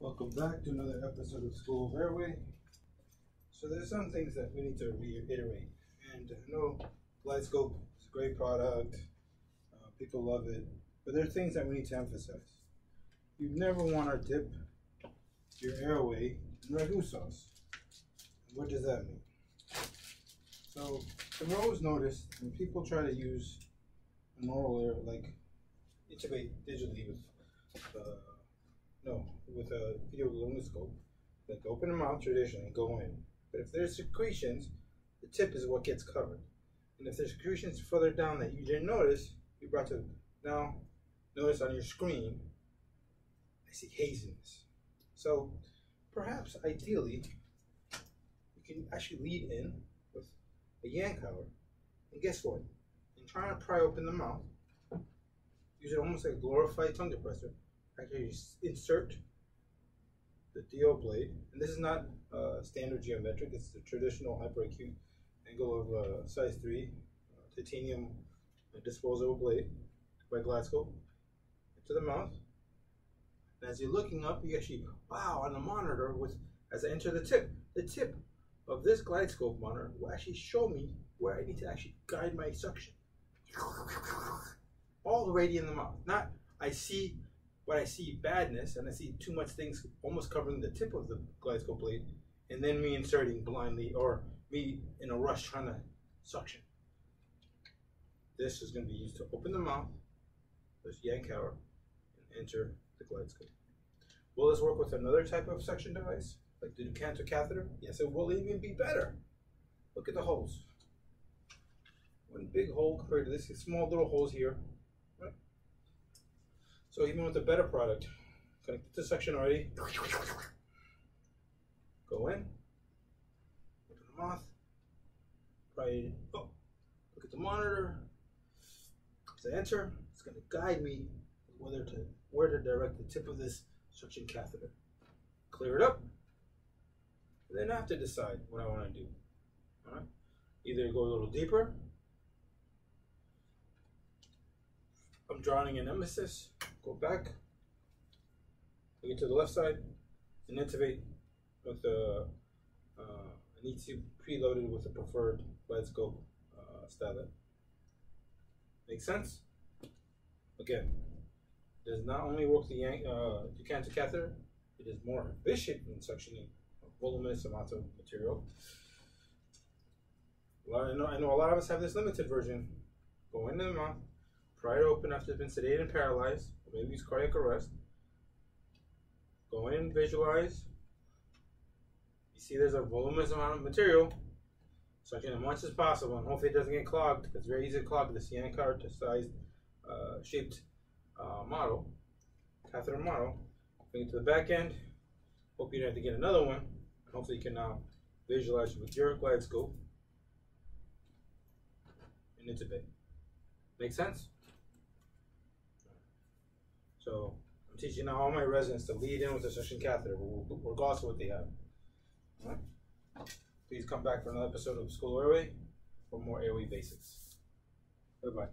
Welcome back to another episode of School of Airway. So there's some things that we need to reiterate. And I know GlideScope is a great product. Uh, people love it. But there are things that we need to emphasize. You never want to dip your airway in ragu sauce. What does that mean? So I've always noticed when people try to use a normal air, like intubate digitally with uh, no, with a video like open the mouth traditionally and go in. But if there's secretions, the tip is what gets covered. And if there's secretions further down that you didn't notice, you brought to now notice on your screen, I see haziness. So perhaps ideally, you can actually lead in with a Yankauer. And guess what? In trying to pry open the mouth, use it almost like a glorified tongue depressor actually insert the DO blade, and this is not uh, standard geometric, it's the traditional hyperacute angle of uh, size 3 uh, titanium disposable blade by GlideScope into the mouth. And as you're looking up, you actually, wow, on the monitor, with as I enter the tip, the tip of this GlideScope monitor will actually show me where I need to actually guide my suction. All the way in the mouth. Not, I see when I see badness and I see too much things almost covering the tip of the GlideScope blade, and then me inserting blindly or me in a rush trying to suction. This is going to be used to open the mouth, this Yankauer, and enter the GlideScope. Will this work with another type of suction device, like the Ducanto catheter? Yes, it will even be better. Look at the holes. One big hole compared to this small little holes here. So even with a better product, connect the section already. Go in, open the mouth, right, oh, look at the monitor. I enter, it's going to guide me whether to where to direct the tip of this suction catheter. Clear it up, then I have to decide what I want to do. All right, either go a little deeper. I'm drawing an emesis go back, get to the left side, and intubate with the uh, an ET preloaded with a preferred GlideScope uh, stylet. Make sense? Again, does not only work the uh, Ducanto catheter, it is more efficient in suctioning voluminous amounts of material. I know, I know a lot of us have this limited version. Go into the mouth, pry it open after it's been sedated and paralyzed, maybe it's cardiac arrest. Go in, visualize. You see there's a voluminous amount of material. Suction as much as possible, and hopefully it doesn't get clogged. It's very easy to clog the Yankauer sized uh, shaped uh, model, catheter model. Bring it to the back end. Hope you don't have to get another one. Hopefully you can now visualize with your GlideScope and intubate. Make sense? So I'm teaching now all my residents to lead in with a suction catheter, regardless of what they have. Please come back for another episode of School Airway for more airway basics. Goodbye.